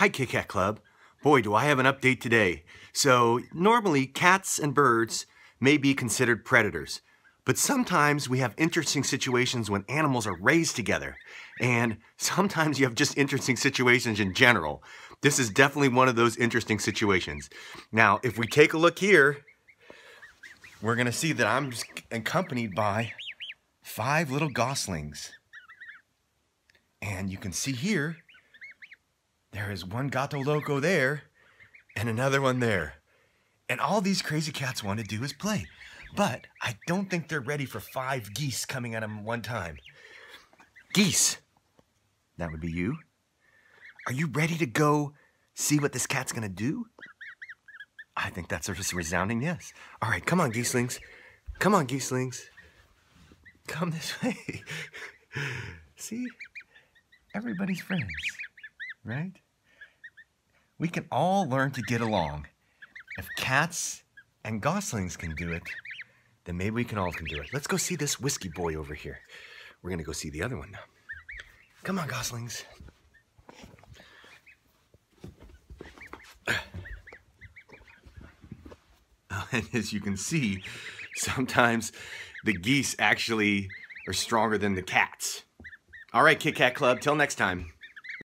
Hi, Kit Kat Club. Boy, do I have an update today. So, normally cats and birds may be considered predators, but sometimes we have interesting situations when animals are raised together, and sometimes you have just interesting situations in general. This is definitely one of those interesting situations. Now, if we take a look here, we're gonna see that I'm accompanied by five little goslings. And you can see here, there is one gato loco there and another one there. And all these crazy cats want to do is play. But I don't think they're ready for five geese coming at them one time. Geese, that would be you. Are you ready to go see what this cat's to do? I think that's a resounding yes. All right, come on, geeslings. Come on, geeslings. Come this way. see? Everybody's friends, right? We can all learn to get along. If cats and goslings can do it, then maybe we can all can do it. Let's go see this whiskey boy over here. We're gonna go see the other one now. Come on, goslings. And as you can see, sometimes the geese actually are stronger than the cats. All right, Kit Kat Club, till next time.